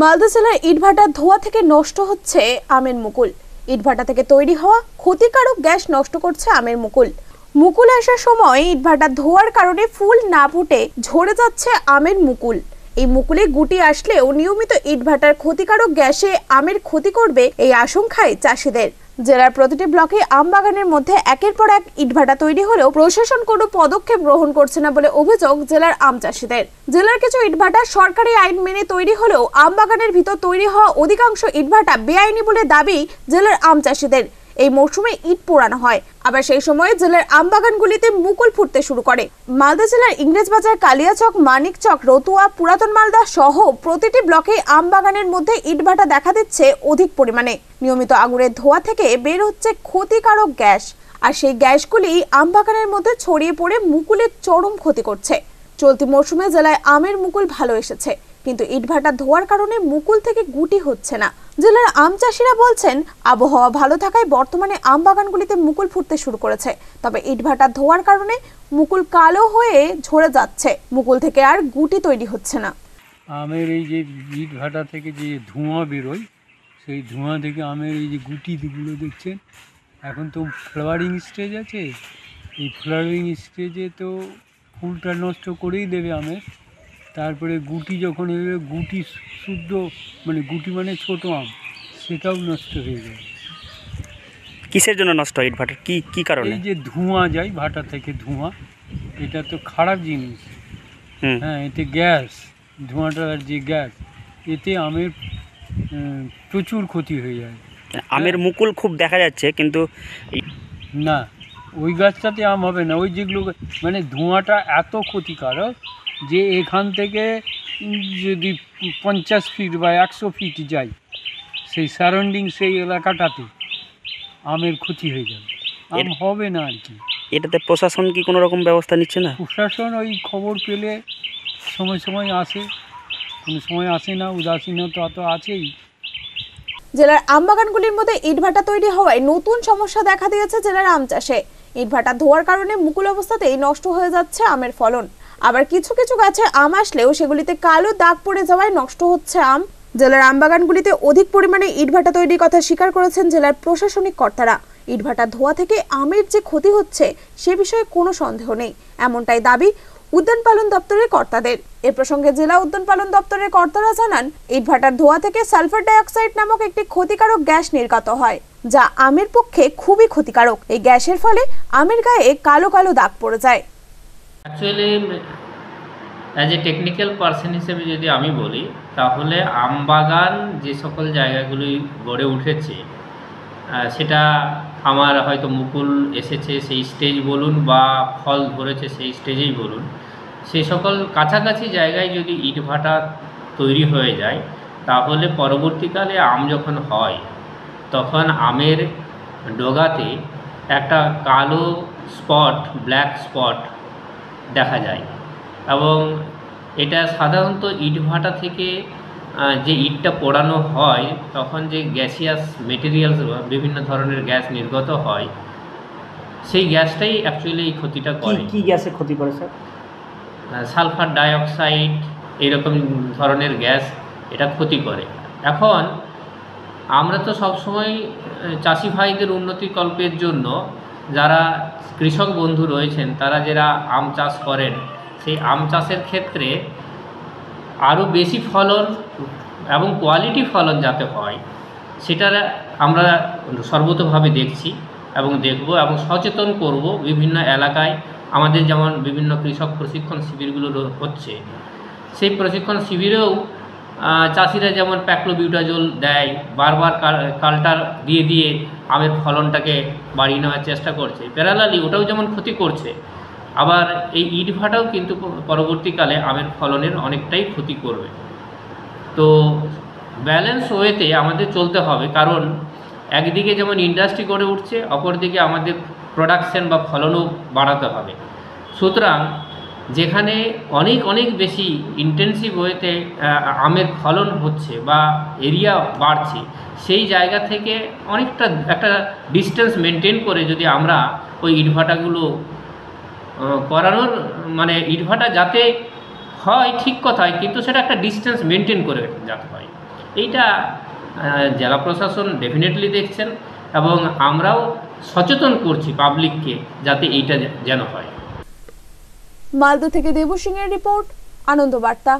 মালদা জেলার ইটভাটার ধোয়া থেকে নষ্ট হচ্ছে আমের মুকুল। ইটভাটা থেকে তৈরি হওয়া ক্ষতিকারক গ্যাস নষ্ট করছে আমের মুকুল। মুকুল আসার সময় ইটভাটার ধোয়ার কারণে ফুল না ফুটে ঝরে যাচ্ছে আমের মুকুল। এই মুকুলে গুটি আসলেও নিয়মিত ইটভাটার ক্ষতিকারক গ্যাসে আমের ক্ষতি করবে এই আশঙ্কায় চাষিদের। জেলার প্রতিটি ব্লকে আমবাগানের মধ্যে একের পর এক ইটভাটা তৈরি হলেও প্রশাসন কোনো পদক্ষেপ গ্রহণ করছে না বলে অভিযোগ জেলার আম চাষিদের। জেলার কিছু ইটভাটা সরকারি আইন মেনে তৈরি হলেও আমবাগানের ভিতর তৈরি হওয়া অধিকাংশ ইটভাটা বেআইনি বলে দাবি জেলার আম চাষিদের। এই মৌসুমে ইট পোড়ানো হয়। আবার সেই সময়ে জেলার আম বাগানগুলিতে মুকুল ফুটতে শুরু করে। মালদা জেলার ইংরেজবাজার কালিয়াচক, মানিকচক, রতুয়া, পুরাতন মালদা সহ প্রতিটি ব্লকে আম বাগানের মধ্যে ইটভাটা দেখা দিচ্ছে অধিক পরিমাণে। নিয়মিত আগুনের ধোয়া থেকে বের হচ্ছে ক্ষতিকারক গ্যাস। আর সেই গ্যাসগুলি আম বাগানের মধ্যে ছড়িয়ে পড়ে মুকুলের চরম ক্ষতি করছে। চলতি মৌসুমে জেলায় আমের মুকুল ভালো এসেছে। কিন্তু ইটভাটা ধোয়ার কারণে মুকুল থেকে গুটি হচ্ছে না। জেলার আম চাষিরা বলছেন, আবহাওয়া ভালো থাকায় বর্তমানে আম বাগানগুলিতে মুকুল ফুটতে শুরু করেছে। তবে ইটভাটা ধোয়ার কারণে মুকুল কালো হয়ে ঝরে যাচ্ছে। মুকুল থেকে আর গুটি তৈরি হচ্ছে না। আমের এই যে ইটভাটা থেকে যে ধোঁয়া বেরোয়, সেই ধোঁয়া থেকে আমের এই যে গুটিগুলো দেখছেন? এখন তো ফ্লাওয়ারিং স্টেজ আছে। এই ফ্লাওয়ারিং স্টেজে তো ফুলটা নষ্ট করেই দেবে আমের। তারপরে গুটি যখন এবে গুটি শুদ্ধ মানে গুটি মানে ছোট আম সেটাও নষ্ট হয়ে যায়। কিসের জন্য নষ্ট হয় ইটভাটার কি কি কারণে? এই যে ধোঁয়া যায় ভাটা থেকে ধোঁয়া এটা তো খারাপ জিনিস। হ্যাঁ এতে গ্যাস ধোঁয়াটার যে গ্যাস এতে আমের প্রচুর ক্ষতি হয়ে যায়। আমের মুকুল খুব দেখা যাচ্ছে কিন্তু না ওই গাছটাতে আম হবে না ওই যেগুলো মানে ধোঁয়াটা এত ক্ষতিকারক যে এখান থেকে যদি পঞ্চাশ ফিট বা একশো ফিট যাই সেই সারাউন্ডিং সেই এলাকাটাতে আমের ক্ষতি হয়ে যাবে। আম হবে না আর কি। এটাতে প্রশাসন কি কোনো রকম ব্যবস্থা নিচ্ছে না? প্রশাসন ওই খবর পেলে সময় সময় আসে। কোনো সময় আসে না উদাসীনতা তো আছেই। জেলার আম বাগানগুলির মধ্যে ইটভাটা তৈরি হওয়ায় নতুন সমস্যা দেখা দিয়েছে জেলার আম চাষে। ইটভাটা ধোয়ার কারণে মুকুল অবস্থাতেই নষ্ট হয়ে যাচ্ছে আমের ফলন। আবার কিছু কিছু গাছে আম আসলেও সেগুলিতে কালো দাগ পড়ে যাওয়ায় নষ্ট হচ্ছে আম। জেলার আম বাগানগুলিতে অধিক পরিমাণে ইটভাটা তৈরির কথা স্বীকার করেছেন জেলার প্রশাসনিক কর্তারা। ইটভাটা ধোয়া থেকে আমের যে ক্ষতি হচ্ছে সে বিষয়ে কোনো সন্দেহ নেই। এমনটাই দাবি উদ্যান পালন দপ্তরের কর্তাদের। এ প্রসঙ্গে জেলা উদ্যান পালন দপ্তরের কর্তারা জানান, ইটভাটার ধোঁয়া থেকে সালফার ডাইঅক্সাইড নামক একটি ক্ষতিকারক গ্যাস নির্গত হয়, যা আমের পক্ষে খুবই ক্ষতিকারক। এই গ্যাসের ফলে আমের গায়ে কালো কালো দাগ পড়ে যায়। Actually as a technical person হিসেবে যদি আমি বলি, তাহলে আমবাগান যে সকল জায়গাগুলি গড়ে উঠেছে সেটা আমার হয়তো মুকুল এসেছে সেই স্টেজ বলুন বা ফল ধরেছে সেই স্টেজেই বলুন। সেই সকল কাছাকাছি জায়গায় যদি ইটভাটা তৈরি হয়ে যায়, তাহলে পরবর্তীকালে আম যখন হয়, তখন আমের ডগাতে একটা কালো স্পট ব্ল্যাক স্পট দেখা যায়। এবং এটা সাধারণত ইটভাটা থেকে যে ইটটা পোড়ানো হয় তখন যে গ্যাসিয়াস মেটেরিয়ালস বিভিন্ন ধরনের গ্যাস নির্গত হয় সেই গ্যাসটাই অ্যাকচুয়ালি এই ক্ষতিটা করে। কি গ্যাসে ক্ষতি করে স্যার সালফার ডাইঅক্সাইড এরকম ধরনের গ্যাস এটা ক্ষতি করে। এখন আমরা তো সবসময় চাষি ভাইদের উন্নতিকল্পের জন্য যারা কৃষক বন্ধু রয়েছেন, তারা যারা আম চাষ করেন, সেই আম চাষের ক্ষেত্রে আরও বেশি ফলন এবং কোয়ালিটি ফলন যাতে হয় সেটার আমরা সর্বতভাবে দেখছি এবং দেখব এবং সচেতন করব বিভিন্ন এলাকায়। আমাদের যেমন বিভিন্ন কৃষক প্রশিক্ষণ শিবিরগুলো হচ্ছে। সেই প্রশিক্ষণ শিবিরেও চাষিরা যেমন প্যাক্লোবিউটাজোল দেয়, বারবার কাল- কালটার দিয়ে দিয়ে আমের ফলনটাকে বাড়িয়ে নেওয়ার চেষ্টা করছে। প্যারালালি ওটাও যেমন ক্ষতি করছে, আবার এই ইট ভাটাও কিন্তু পরবর্তীকালে আমের ফলনের অনেকটাই ক্ষতি করবে। তো ব্যালেন্স ওয়েতে আমাদের চলতে হবে, কারণ একদিকে যেমন ইন্ডাস্ট্রি গড়ে উঠছে, অপরদিকে আমাদের প্রোডাকশন বা ফলনও বাড়াতে হবে। সুতরাং যেখানে অনেক অনেক বেশি ইন্টেন্সিভ ওয়েতে আমের ফলন হচ্ছে বা এরিয়া বাড়ছে, সেই জায়গা থেকে অনেকটা, একটা ডিস্টেন্স মেনটেন করে যদি আমরা ওই ইটভাটাগুলো করানোর মানে ইটভাটা যাতে হয় ঠিক কথাই কিন্তু সেটা একটা ডিস্টেন্স মেনটেন করে যাতে হয়। এইটা জেলা প্রশাসন ডেফিনেটলি দেখছেন এবং আমরাও সচেতন করছি পাবলিককে যাতে এইটা যেন হয়। মালদা থেকে দেবসিংহের রিপোর্ট আনন্দ বার্তা